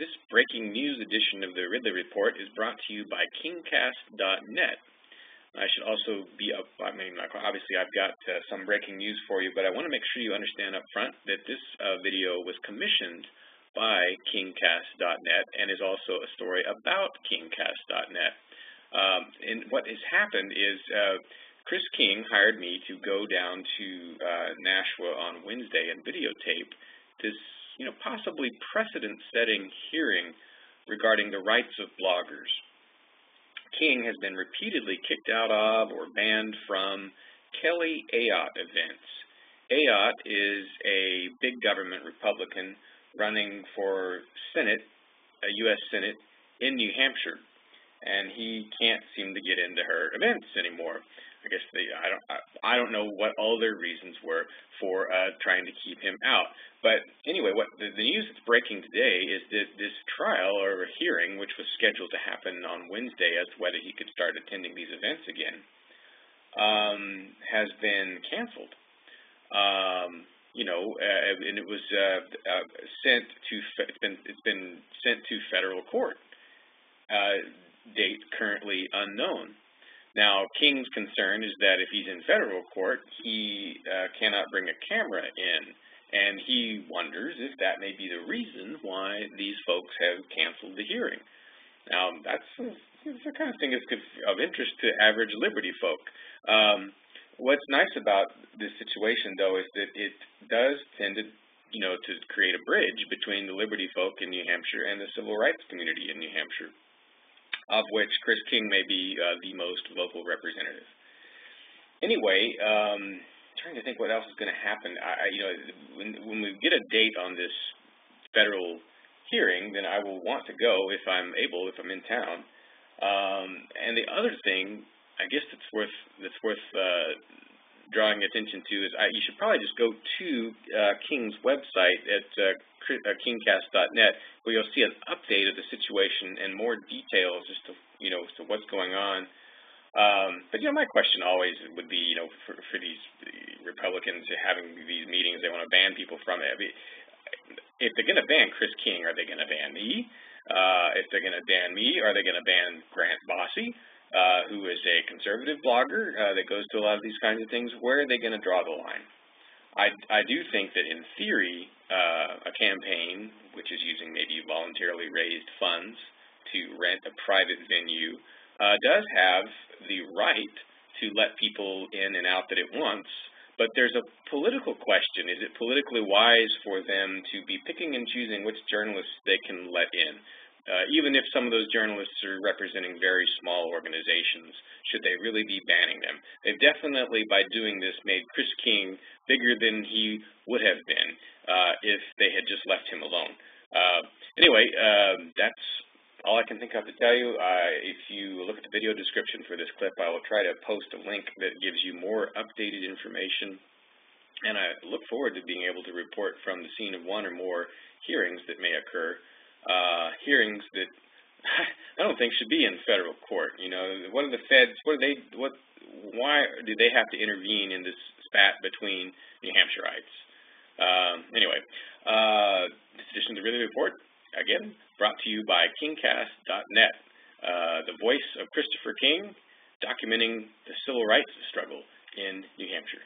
this breaking news edition of the Ridley Report is brought to you by kingcast.net. I should also be up, I mean, obviously I've got uh, some breaking news for you, but I want to make sure you understand up front that this uh, video was commissioned by kingcast.net and is also a story about kingcast.net. Um, and what has happened is uh, Chris King hired me to go down to uh, Nashua on Wednesday and videotape this, you know, possibly precedent-setting hearing regarding the rights of bloggers. King has been repeatedly kicked out of or banned from Kelly Ayotte events. Ayotte is a big government Republican running for Senate, a U.S. Senate, in New Hampshire, and he can't seem to get into her events anymore. I guess they, I don't, I, I don't know what all their reasons were for uh, trying to keep him out. But anyway, what the, the news that's breaking today is that this trial or hearing, which was scheduled to happen on Wednesday as to whether he could start attending these events again, um, has been canceled. Um, you know, uh, and it was uh, uh, sent to it's been it's been sent to federal court. Uh, date currently unknown. Now, King's concern is that if he's in federal court, he uh, cannot bring a camera in, and he wonders if that may be the reason why these folks have canceled the hearing. Now, that's, the kind of thing that's of interest to average Liberty folk. Um, what's nice about this situation, though, is that it does tend to, you know, to create a bridge between the Liberty folk in New Hampshire and the civil rights community in New Hampshire of which Chris King may be uh, the most vocal representative. Anyway, um, trying to think what else is going to happen. I, you know, when, when we get a date on this federal hearing, then I will want to go if I'm able, if I'm in town. Um, and the other thing, I guess that's worth that's worth uh, drawing attention to is I, you should probably just go to uh, King's website at uh, uh kingcast.net where you'll see an update of the situation and more details as to, you know, as to what's going on. Um, but, you know, my question always would be, you know, for, for these Republicans having these meetings, they want to ban people from it. If they're going to ban Chris King, are they going to ban me? Uh, if they're going to ban me, are they going to ban Grant Bosse? Uh, who is a conservative blogger uh, that goes to a lot of these kinds of things, where are they going to draw the line? I, I do think that in theory, uh, a campaign, which is using maybe voluntarily raised funds to rent a private venue, uh, does have the right to let people in and out that it wants, but there's a political question. Is it politically wise for them to be picking and choosing which journalists they can let in? Uh, even if some of those journalists are representing very small organizations, should they really be banning them? They've definitely, by doing this, made Chris King bigger than he would have been uh, if they had just left him alone. Uh, anyway, um, that's all I can think of to tell you. Uh, if you look at the video description for this clip, I will try to post a link that gives you more updated information. And I look forward to being able to report from the scene of one or more hearings that may occur uh, hearings that I don't think should be in federal court. You know, what are the feds? What are they? What? Why do they have to intervene in this spat between New Hampshireites? Um, anyway, uh, this edition of the Ridley Report again brought to you by KingCast.net, uh, the voice of Christopher King, documenting the civil rights struggle in New Hampshire.